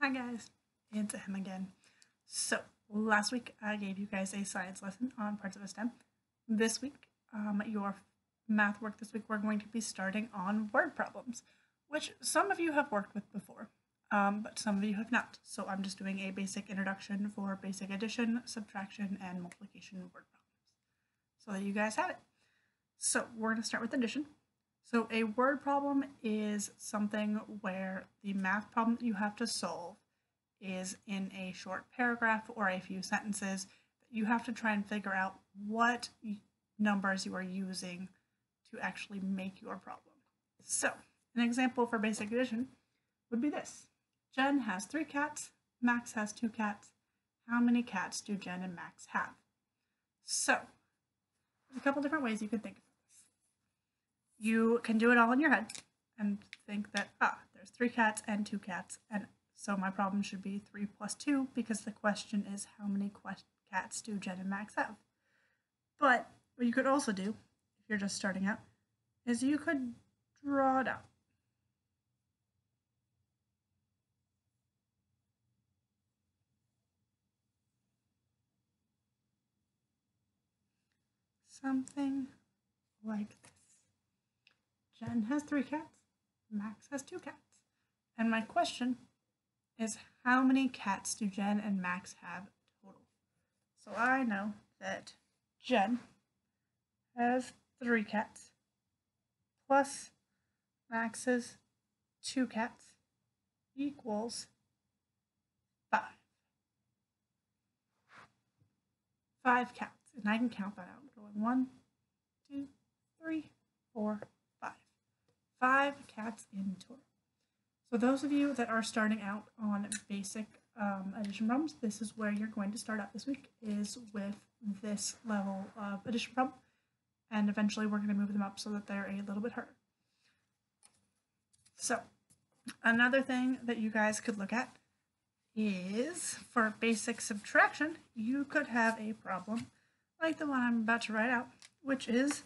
Hi guys, it's him again. So last week I gave you guys a science lesson on parts of a stem. This week, um, your math work this week, we're going to be starting on word problems, which some of you have worked with before, um, but some of you have not. So I'm just doing a basic introduction for basic addition, subtraction, and multiplication word problems, so that you guys have it. So we're going to start with addition. So a word problem is something where the math problem that you have to solve is in a short paragraph or a few sentences. You have to try and figure out what numbers you are using to actually make your problem. So an example for basic addition would be this. Jen has three cats, Max has two cats. How many cats do Jen and Max have? So there's a couple different ways you could think of you can do it all in your head and think that, ah, there's three cats and two cats, and so my problem should be 3 plus 2 because the question is how many cats do Jen and Max have? But what you could also do, if you're just starting out, is you could draw it out. Something like this. Jen has three cats. Max has two cats. And my question is how many cats do Jen and Max have total? So I know that Jen has three cats plus Max's two cats equals five. Five cats. And I can count that out. Going one, two, three, four, five cats in total. So those of you that are starting out on basic um, addition problems, this is where you're going to start out this week, is with this level of addition problem. And eventually we're going to move them up so that they're a little bit harder. So another thing that you guys could look at is for basic subtraction, you could have a problem like the one I'm about to write out, which is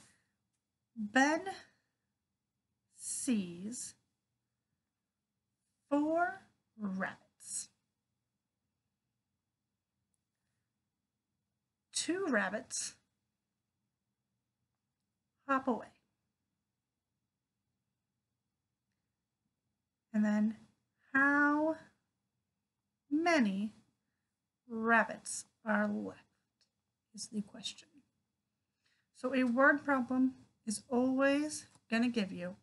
Ben sees four rabbits. Two rabbits hop away. And then how many rabbits are left is the question. So a word problem is always going to give you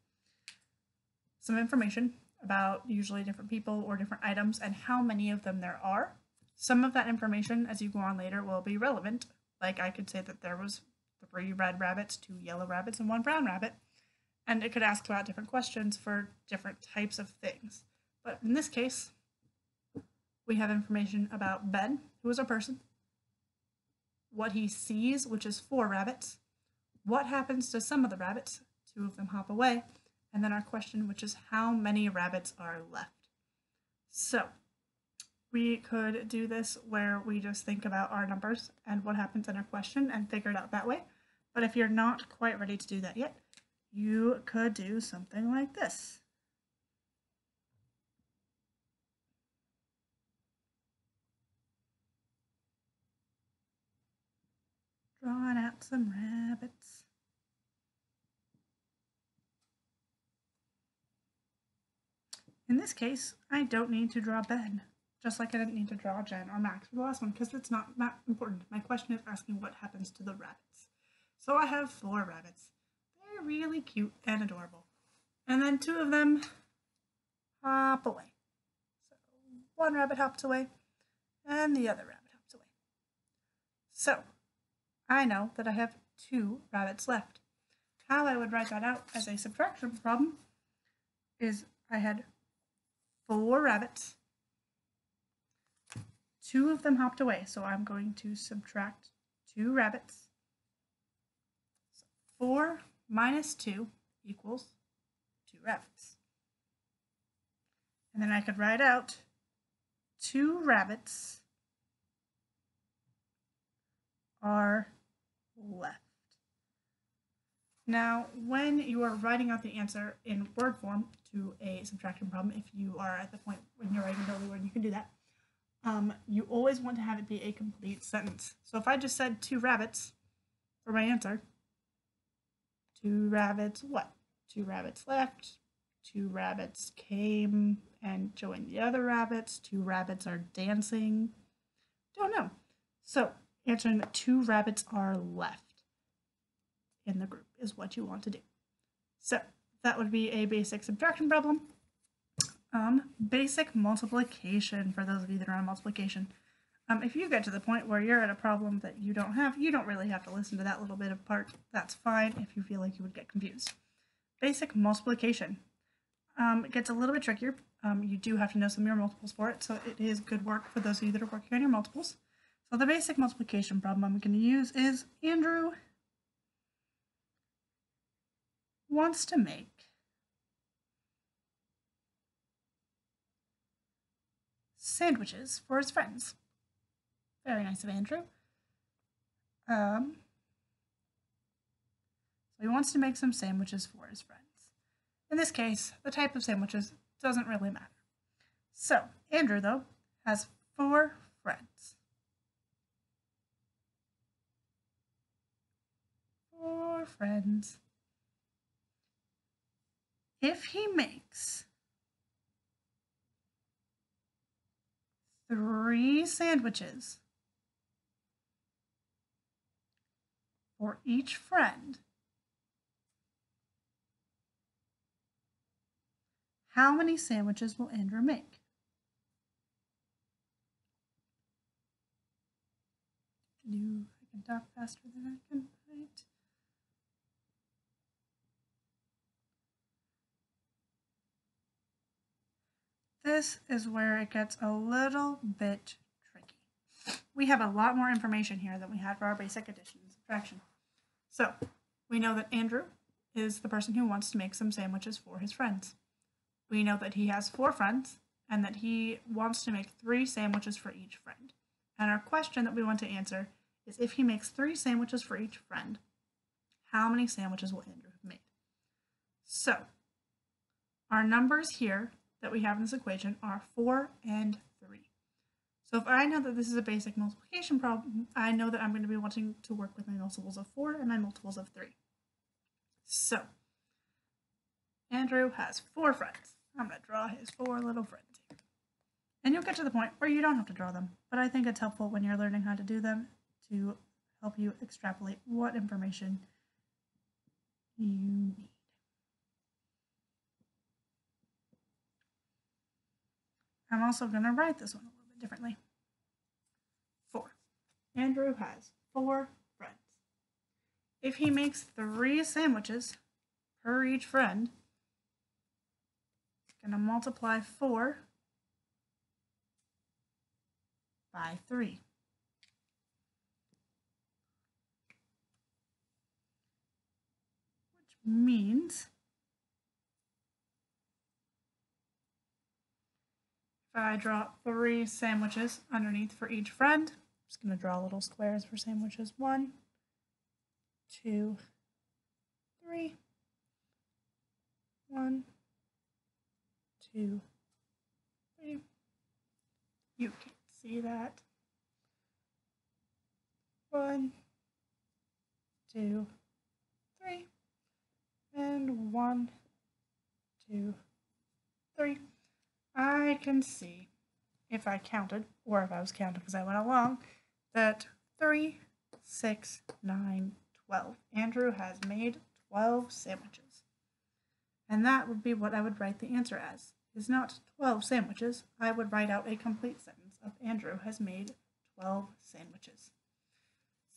some information about usually different people or different items and how many of them there are. Some of that information as you go on later will be relevant. Like I could say that there was three red rabbits, two yellow rabbits, and one brown rabbit. And it could ask about different questions for different types of things. But in this case, we have information about Ben, who is a person, what he sees, which is four rabbits, what happens to some of the rabbits, two of them hop away, and then our question, which is how many rabbits are left? So we could do this where we just think about our numbers and what happens in our question and figure it out that way. But if you're not quite ready to do that yet, you could do something like this. Drawing out some rabbits. In this case, I don't need to draw Ben, just like I didn't need to draw Jen or Max for the last one, because it's not that important. My question is asking what happens to the rabbits. So I have four rabbits. They're really cute and adorable. And then two of them hop away. So one rabbit hops away, and the other rabbit hops away. So I know that I have two rabbits left. How I would write that out as a subtraction problem is I had four rabbits. Two of them hopped away, so I'm going to subtract two rabbits. So four minus two equals two rabbits. And then I could write out two rabbits are left. Now, when you are writing out the answer in word form to a subtraction problem, if you are at the point when you're writing Dolly Word, you can do that. Um, you always want to have it be a complete sentence. So if I just said two rabbits for my answer, two rabbits what? Two rabbits left, two rabbits came and joined the other rabbits, two rabbits are dancing. Don't know. So answering that two rabbits are left in the group is what you want to do. So that would be a basic subtraction problem. Um, basic multiplication for those of you that are on multiplication. Um, if you get to the point where you're at a problem that you don't have, you don't really have to listen to that little bit of part. That's fine if you feel like you would get confused. Basic multiplication. Um, it gets a little bit trickier. Um, you do have to know some of your multiples for it, so it is good work for those of you that are working on your multiples. So the basic multiplication problem I'm going to use is Andrew wants to make sandwiches for his friends. Very nice of Andrew. Um, so he wants to make some sandwiches for his friends. In this case, the type of sandwiches doesn't really matter. So, Andrew, though, has four friends. Four friends. If he makes three sandwiches for each friend. How many sandwiches will Andrew make? Do I can talk faster than I can write. This is where it gets a little bit tricky. We have a lot more information here than we had for our basic addition and subtraction. So we know that Andrew is the person who wants to make some sandwiches for his friends. We know that he has four friends and that he wants to make three sandwiches for each friend. And our question that we want to answer is if he makes three sandwiches for each friend, how many sandwiches will Andrew have made? So our numbers here that we have in this equation are 4 and 3. So if I know that this is a basic multiplication problem, I know that I'm going to be wanting to work with my multiples of 4 and my multiples of 3. So, Andrew has four friends. I'm going to draw his four little friends here. And you'll get to the point where you don't have to draw them, but I think it's helpful when you're learning how to do them to help you extrapolate what information you need. I'm also going to write this one a little bit differently. Four. Andrew has four friends. If he makes three sandwiches per each friend, going to multiply four by three. Which means I draw three sandwiches underneath for each friend. I'm just going to draw little squares for sandwiches. One, two, three. One, two, three. You can't see that. One, two, three. And one, two, three. I can see, if I counted, or if I was counting because I went along, that 3, 6, 9, 12. Andrew has made 12 sandwiches. And that would be what I would write the answer as. Is not 12 sandwiches. I would write out a complete sentence of Andrew has made 12 sandwiches.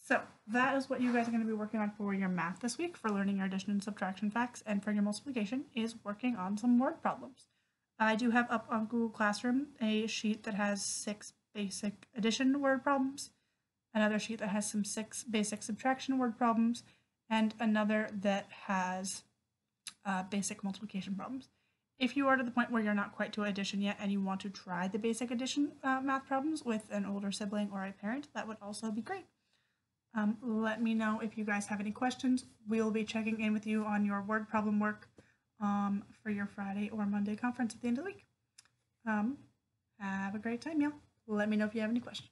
So that is what you guys are going to be working on for your math this week for learning your addition and subtraction facts and for your multiplication is working on some word problems. I do have up on Google Classroom a sheet that has six basic addition word problems, another sheet that has some six basic subtraction word problems, and another that has uh, basic multiplication problems. If you are to the point where you're not quite to addition yet and you want to try the basic addition uh, math problems with an older sibling or a parent, that would also be great. Um, let me know if you guys have any questions. We'll be checking in with you on your word problem work um, for your Friday or Monday conference at the end of the week. Um, have a great time, y'all. Let me know if you have any questions.